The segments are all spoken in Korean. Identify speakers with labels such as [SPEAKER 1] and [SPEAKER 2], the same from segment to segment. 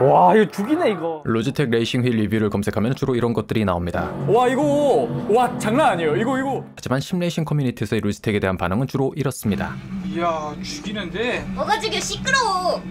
[SPEAKER 1] 와 이거 죽이네 이거
[SPEAKER 2] 로지텍 레이싱 휠 리뷰를 검색하면 주로 이런 것들이 나옵니다.
[SPEAKER 1] 와 이거 와 장난 아니에요 이거 이거
[SPEAKER 2] 하지만 sim racing 커뮤니티에서의 로지텍에 대한 반응은 주로 이렇습니다.
[SPEAKER 3] 이야 죽이는데
[SPEAKER 4] 뭐가 죽여 시끄러워.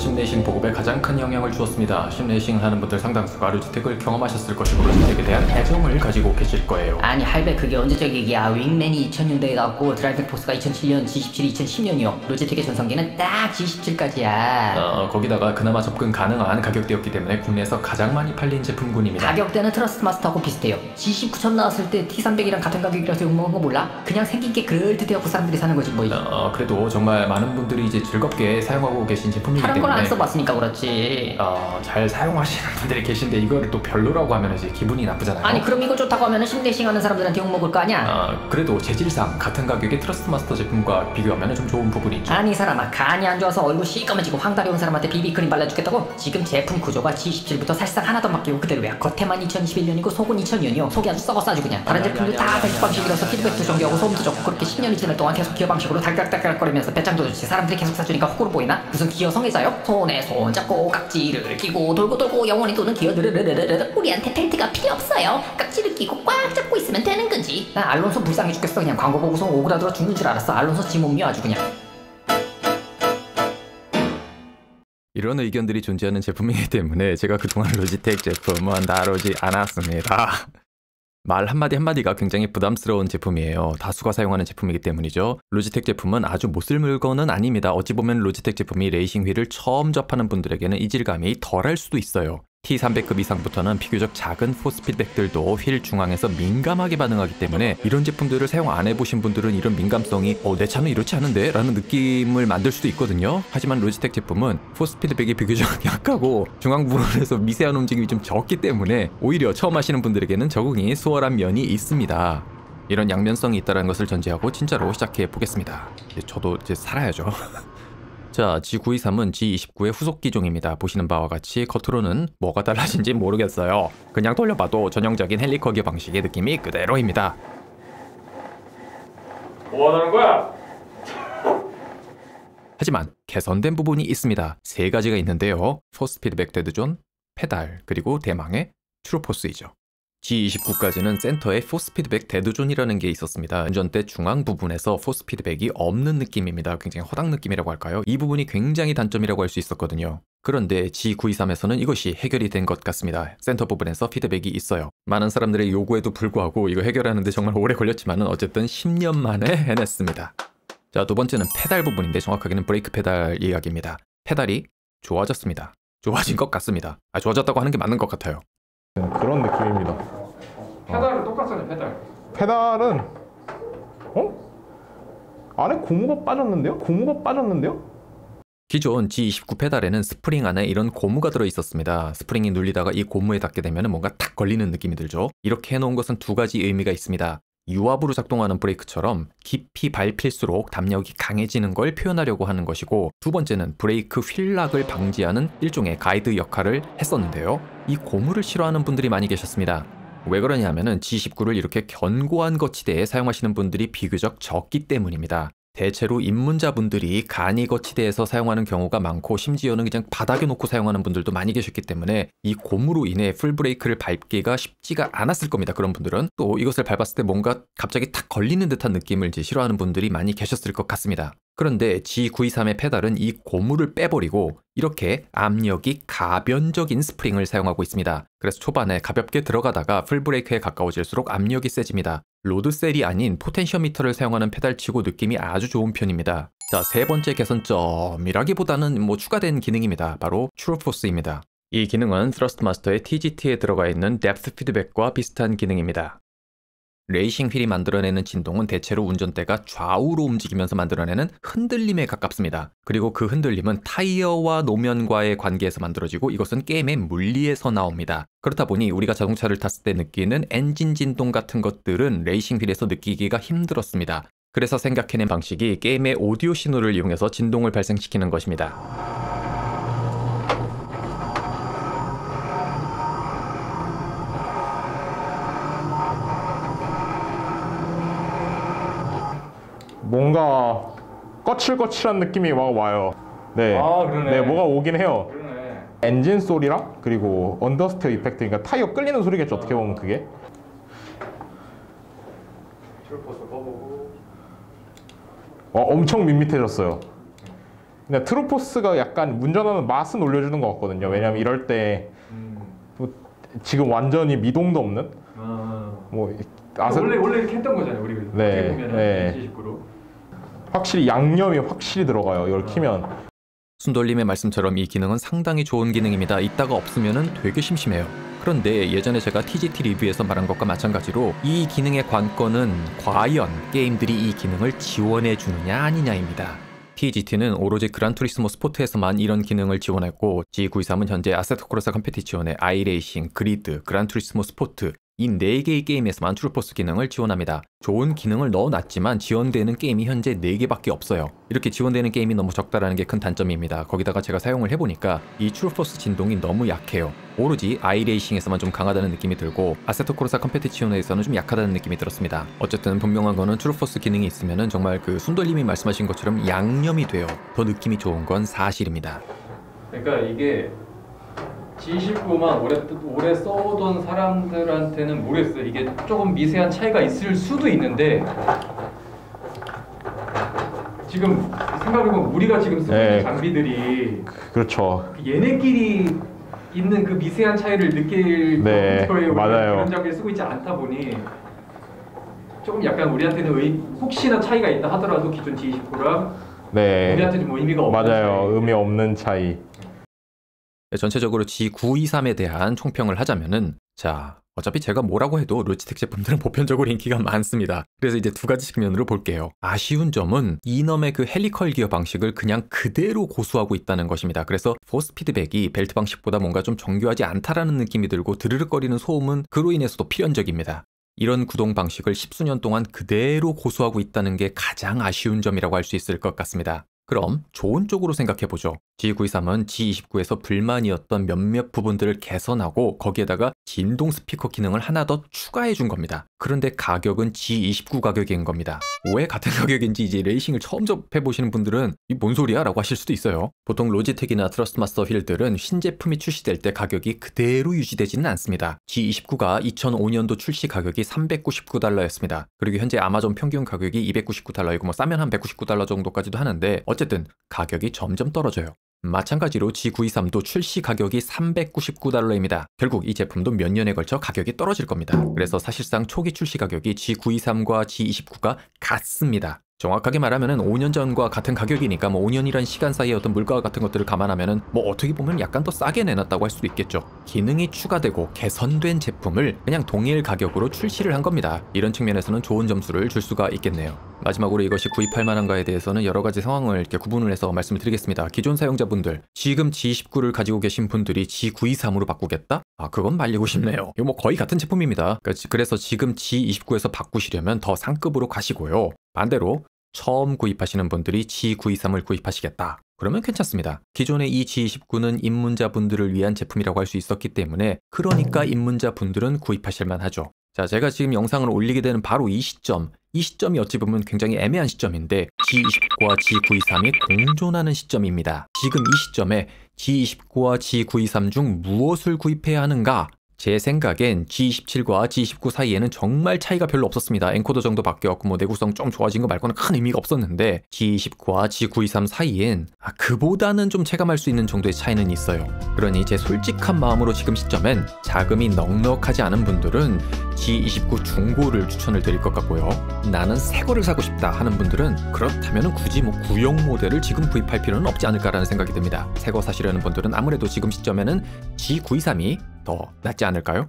[SPEAKER 2] sim racing 보급에 가장 큰 영향을 주었습니다. sim racing 하는 분들 상당수가 로지텍을 경험하셨을 것이고 로지텍에 대한 애정을 가지고 계실 거예요.
[SPEAKER 5] 아니 할배 그게 언제적 얘기야 윙맨이 2000년대에 나왔고 드라이빙 포스가 2007년, G27이 2010년이요 로지텍의 전성기는 딱 G27까지야
[SPEAKER 2] 어, 거기다가 그나마 접근 가능한 가격대였기 때문에 국내에서 가장 많이 팔린 제품군입니다.
[SPEAKER 5] 가격대는 트러스트 마스터하고 비슷해요 G29 처음 나왔을 때 T300이랑 같은 가격이라서 욕먹은 거 몰라? 그냥 생긴 게 그럴듯해갖고 사람들이 사는 거지 뭐
[SPEAKER 2] 어, 그래도 정말 많은 분들이 이제 즐겁게 사용하고 계신 제품이기 때문에
[SPEAKER 5] 안 써봤으니까 그렇지
[SPEAKER 2] 어, 잘 사용하시는 분들이 계신데 이거를 또 별로라고 하면 이제 기분이 나쁘잖아요.
[SPEAKER 5] 아니 그럼 이거 좋다고 하면 sim racing 하는 사람들한테 욕먹을 거 아니야?
[SPEAKER 2] 어, 그래도 재질상 같은 가격의 트러스트 마스터 제품과 비교하면 좀 좋은 부분이 있죠.
[SPEAKER 5] 아니 이 사람아 간이 안 좋아서 얼굴 시꺼매지고 황달이 온 사람한테 비비크림 발라주겠다고? 지금 제품 구조가 G27부터 사실상 하나도 안 바뀌고 그대로야 겉에만 2021년이고 속은 2000년이요 속이 아주 썩었어 아주 그냥 다른 제품들 다 벨트 방식이라서 피드백도 정교하고 소음도 좋고 그렇게 10년이 지날 동안 계속 기어 방식으로 달달달달거리면서 배짱도 좋지 사람들이 계속 사주니까 호구로 보이나? 무슨 기어 성애자요? 손에 손 잡고 깍지를 끼고 돌고 돌고 영원히 도는 기어 느르르르르르. 우리한테 벨트가 필요 없어요. 깍지를 끼고 꽉 잡고 있으면 되는 거지. 난 알론소 불쌍해 죽겠어. 그냥 광고 보고서 오그라들어 죽는 줄 알았어. 알론소 지몸류 아주 그냥.
[SPEAKER 2] 이런 의견들이 존재하는 제품이기 때문에 제가 그동안 로지텍 제품은 다루지 않았습니다. 말 한마디 한마디가 굉장히 부담스러운 제품이에요. 다수가 사용하는 제품이기 때문이죠. 로지텍 제품은 아주 못 쓸 물건은 아닙니다. 어찌 보면 로지텍 제품이 레이싱 휠을 처음 접하는 분들에게는 이질감이 덜할 수도 있어요. T300급 이상부터는 비교적 작은 force feedback들도 휠 중앙에서 민감하게 반응하기 때문에 이런 제품들을 사용 안 해보신 분들은 이런 민감성이 어, 내 차는 이렇지 않은데? 라는 느낌을 만들 수도 있거든요. 하지만 로지텍 제품은 force feedback이 비교적 약하고 중앙 부분에서 미세한 움직임이 좀 적기 때문에 오히려 처음 하시는 분들에게는 적응이 수월한 면이 있습니다. 이런 양면성이 있다는 것을 전제하고 진짜로 시작해 보겠습니다. 저도 이제 살아야죠. 자, G923은 G29의 후속 기종입니다. 보시는 바와 같이 겉으로는 뭐가 달라진지 모르겠어요. 그냥 돌려봐도 전형적인 helical 기어 방식의 느낌이 그대로입니다.
[SPEAKER 1] 뭐 하는 거야?
[SPEAKER 2] 하지만 개선된 부분이 있습니다. 세 가지가 있는데요. force feedback dead zone, 페달, 그리고 대망의 TrueForce이죠. G29까지는 센터에 force feedback dead zone이라는 게 있었습니다. 운전대 중앙 부분에서 force feedback이 없는 느낌입니다. 굉장히 허당 느낌이라고 할까요? 이 부분이 굉장히 단점이라고 할 수 있었거든요. 그런데 G923에서는 이것이 해결이 된 것 같습니다. 센터 부분에서 피드백이 있어요. 많은 사람들의 요구에도 불구하고 이거 해결하는데 정말 오래 걸렸지만은 어쨌든 10년 만에 해냈습니다. 자, 두 번째는 페달 부분인데 정확하게는 브레이크 페달 이야기입니다. 페달이 좋아졌습니다. 좋아진 것 같습니다. 아, 좋아졌다고 하는 게 맞는 것 같아요.
[SPEAKER 6] 그런 느낌입니다.
[SPEAKER 1] 페달은 똑같잖아요 페달
[SPEAKER 6] 페달은 어? 안에 고무가 빠졌는데요? 고무가 빠졌는데요?
[SPEAKER 2] 기존 G29 페달에는 스프링 안에 이런 고무가 들어 있었습니다. 스프링이 눌리다가 이 고무에 닿게 되면 뭔가 탁 걸리는 느낌이 들죠. 이렇게 해놓은 것은 두 가지 의미가 있습니다. 유압으로 작동하는 브레이크처럼 깊이 밟힐수록 답력이 강해지는 걸 표현하려고 하는 것이고 두 번째는 브레이크 wheel lock을 방지하는 일종의 가이드 역할을 했었는데요. 이 고무를 싫어하는 분들이 많이 계셨습니다. 왜 그러냐면은 G29를 이렇게 견고한 거치대에 사용하시는 분들이 비교적 적기 때문입니다. 대체로 입문자분들이 간이 거치대에서 사용하는 경우가 많고 심지어는 그냥 바닥에 놓고 사용하는 분들도 많이 계셨기 때문에 이 고무로 인해 full brake를 밟기가 쉽지가 않았을 겁니다. 그런 분들은 또 이것을 밟았을 때 뭔가 갑자기 탁 걸리는 듯한 느낌을 이제 싫어하는 분들이 많이 계셨을 것 같습니다. 그런데 G923의 페달은 이 고무를 빼버리고 이렇게 압력이 가변적인 스프링을 사용하고 있습니다. 그래서 초반에 가볍게 들어가다가 full brake에 가까워질수록 압력이 세집니다. load cell이 아닌 potentiometer를 사용하는 페달치고 느낌이 아주 좋은 편입니다. 자, 세 번째 개선점이라기보다는 뭐 추가된 기능입니다. 바로 TrueForce입니다. 이 기능은 Thrustmaster의 TGT에 들어가 있는 depth feedback과 비슷한 기능입니다. 레이싱 휠이 만들어내는 진동은 대체로 운전대가 좌우로 움직이면서 만들어내는 흔들림에 가깝습니다. 그리고 그 흔들림은 타이어와 노면과의 관계에서 만들어지고 이것은 게임의 물리에서 나옵니다. 그렇다 보니 우리가 자동차를 탔을 때 느끼는 엔진 진동 같은 것들은 레이싱 휠에서 느끼기가 힘들었습니다. 그래서 생각해낸 방식이 게임의 오디오 신호를 이용해서 진동을 발생시키는 것입니다.
[SPEAKER 6] 뭔가 거칠거칠한 느낌이 막 와요. 네.
[SPEAKER 1] 아. 네,
[SPEAKER 6] 뭐가 오긴 해요.
[SPEAKER 1] 그러네.
[SPEAKER 6] 엔진 소리랑 그리고 언더스테어 이펙트, 그러니까 타이어 끌리는 소리겠죠. 어떻게 보면 그게. 와, 엄청 밋밋해졌어요. 근데 TrueForce가 약간 운전하는 맛은 올려주는 것 같거든요. 왜냐면 이럴 때
[SPEAKER 1] 음.
[SPEAKER 6] 뭐 지금 완전히 미동도 없는
[SPEAKER 1] 아.
[SPEAKER 6] 뭐 아세
[SPEAKER 1] 원래 원래 이렇게 했던 거잖아요. 우리 그
[SPEAKER 6] 네,
[SPEAKER 1] 어떻게 보면은
[SPEAKER 6] 네.
[SPEAKER 1] 79로.
[SPEAKER 6] 확실히 양념이 확실히 들어가요. 이걸 키면
[SPEAKER 2] 순돌님의 말씀처럼 이 기능은 상당히 좋은 기능입니다. 있다가 없으면 되게 심심해요. 그런데 예전에 제가 TGT 리뷰에서 말한 것과 마찬가지로 이 기능의 관건은 과연 게임들이 이 기능을 지원해 주느냐 아니냐입니다. TGT는 오로지 그란투리스모 스포츠에서만 이런 기능을 지원했고 G923은 현재 아세토 코르사 컴페티치오네 아이레이싱, 그리드, 그란투리스모 스포츠 이 4개의 게임에서 만 TrueForce 기능을 지원합니다. 좋은 기능을 넣어놨지만 지원되는 게임이 현재 4개밖에 없어요. 이렇게 지원되는 게임이 너무 적다라는 게 큰 단점입니다. 거기다가 제가 사용을 해보니까 이 TrueForce 진동이 너무 약해요. 오로지 아이레이싱에서만 좀 강하다는 느낌이 들고 아세토 코르사 컴페티치오네에서는 좀 약하다는 느낌이 들었습니다. 어쨌든 분명한 거는 TrueForce 기능이 있으면은 정말 그 순돌님이 말씀하신 것처럼 양념이 돼요. 더 느낌이 좋은 건 사실입니다.
[SPEAKER 1] 그러니까 이게 G19만 오래 오래 써오던 사람들한테는 모르겠어요. 이게 조금 미세한 차이가 있을 수도 있는데 지금 생각해보면 우리가 지금 쓰고 있는
[SPEAKER 6] 네.
[SPEAKER 1] 장비들이
[SPEAKER 6] 그렇죠.
[SPEAKER 1] 얘네끼리 있는 그 미세한 차이를 느낄
[SPEAKER 6] 네,
[SPEAKER 1] 우리가
[SPEAKER 6] 맞아요.
[SPEAKER 1] 그런 장비를 쓰고 있지 않다 보니 조금 약간 우리한테는 의, 혹시나 차이가 있다 하더라도 기존 G29랑
[SPEAKER 6] 네.
[SPEAKER 1] 우리한테는 뭐 의미가 없는
[SPEAKER 6] 맞아요.
[SPEAKER 1] 차이.
[SPEAKER 6] 의미 없는 차이.
[SPEAKER 2] 네, 전체적으로 G923에 대한 총평을 하자면은 자 어차피 제가 뭐라고 해도 로지텍 제품들은 보편적으로 인기가 많습니다. 그래서 이제 두 가지 측면으로 볼게요. 아쉬운 점은 이놈의 그 helical 기어 방식을 그냥 그대로 고수하고 있다는 것입니다. 그래서 force feedback이 벨트 방식보다 뭔가 좀 정교하지 않다라는 느낌이 들고 드르륵거리는 소음은 그로 인해서도 필연적입니다. 이런 구동 방식을 십수년 동안 그대로 고수하고 있다는 게 가장 아쉬운 점이라고 할 수 있을 것 같습니다. 그럼 좋은 쪽으로 생각해보죠. G923은 G29에서 불만이었던 몇몇 부분들을 개선하고 거기에다가 진동 스피커 기능을 하나 더 추가해 준 겁니다. 그런데 가격은 G29 가격인 겁니다. 왜 같은 가격인지 이제 레이싱을 처음 접해보시는 분들은 이 뭔 소리야? 라고 하실 수도 있어요. 보통 로지텍이나 Thrustmaster 휠들은 신제품이 출시될 때 가격이 그대로 유지되지는 않습니다. G29가 2005년도 출시 가격이 399달러였습니다. 그리고 현재 아마존 평균 가격이 299달러이고 뭐 싸면 한 199달러 정도까지도 하는데 어쨌든 가격이 점점 떨어져요. 마찬가지로 G923도 출시 가격이 399달러입니다. 결국 이 제품도 몇 년에 걸쳐 가격이 떨어질 겁니다. 그래서 사실상 초기 출시 가격이 G923과 G29가 같습니다. 정확하게 말하면 5년 전과 같은 가격이니까 뭐 5년이란 시간 사이에 어떤 물가 같은 것들을 감안하면 뭐 어떻게 보면 약간 더 싸게 내놨다고 할 수도 있겠죠. 기능이 추가되고 개선된 제품을 그냥 동일 가격으로 출시를 한 겁니다. 이런 측면에서는 좋은 점수를 줄 수가 있겠네요. 마지막으로 이것이 구입할 만한가에 대해서는 여러 가지 상황을 이렇게 구분을 해서 말씀을 드리겠습니다. 기존 사용자분들, 지금 G29를 가지고 계신 분들이 G923으로 바꾸겠다? 아, 그건 말리고 싶네요. 이거 뭐 거의 같은 제품입니다. 그러니까 그래서 지금 G29에서 바꾸시려면 더 상급으로 가시고요. 반대로 처음 구입하시는 분들이 G923을 구입하시겠다. 그러면 괜찮습니다. 기존의 이 G29는 입문자분들을 위한 제품이라고 할 수 있었기 때문에 그러니까 입문자분들은 구입하실 만 하죠. 자, 제가 지금 영상을 올리게 되는 바로 이 시점, 이 시점이 어찌 보면 굉장히 애매한 시점인데 G29와 G923이 공존하는 시점입니다. 지금 이 시점에 G29와 G923 중 무엇을 구입해야 하는가? 제 생각엔 G27과 G29 사이에는 정말 차이가 별로 없었습니다. 엔코더 정도 바뀌었고 뭐 내구성 좀 좋아진 거 말고는 큰 의미가 없었는데 G29과 G923 사이엔 아, 그보다는 좀 체감할 수 있는 정도의 차이는 있어요. 그러니 제 솔직한 마음으로 지금 시점엔 자금이 넉넉하지 않은 분들은 G29 중고를 추천을 드릴 것 같고요. 나는 새 거를 사고 싶다 하는 분들은 그렇다면 굳이 뭐 구형 모델을 지금 구입할 필요는 없지 않을까라는 생각이 듭니다. 새 거 사시려는 분들은 아무래도 지금 시점에는 G923이 더 낫지 않을까요?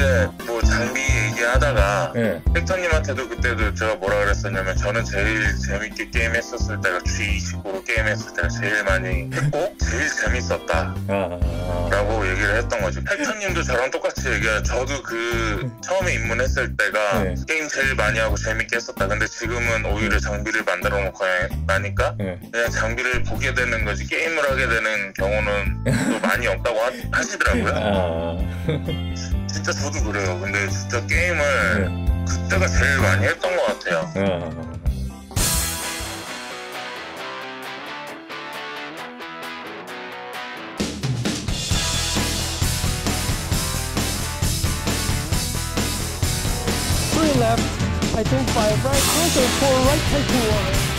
[SPEAKER 4] 이제 뭐 장비 얘기하다가
[SPEAKER 1] 네.
[SPEAKER 4] 팩터님한테도 그때도 제가 뭐라 그랬었냐면 저는 제일 재밌게 게임했었을 때가 G29로 게임했을 때가 제일 많이 했고 제일 재밌었다
[SPEAKER 1] 아,
[SPEAKER 4] 라고 얘기를 했던 거죠. 팩터님도 저랑 똑같이 얘기해요 저도 그 처음에 입문했을 때가
[SPEAKER 1] 네.
[SPEAKER 4] 게임 제일 많이 하고 재밌게 했었다. 근데 지금은 오히려 장비를 만들어 놓고 나니까
[SPEAKER 1] 네.
[SPEAKER 4] 그냥 장비를 보게 되는 거지. 게임을 하게 되는 경우는 또 많이 없다고 하, 하시더라고요.
[SPEAKER 1] 아,
[SPEAKER 4] 진짜 저도 그래요. 근데 진짜 게임을 그때가 제일 많이 했던 것 같아요.
[SPEAKER 6] 예.
[SPEAKER 7] Three left, I think five right, also four right, take two over.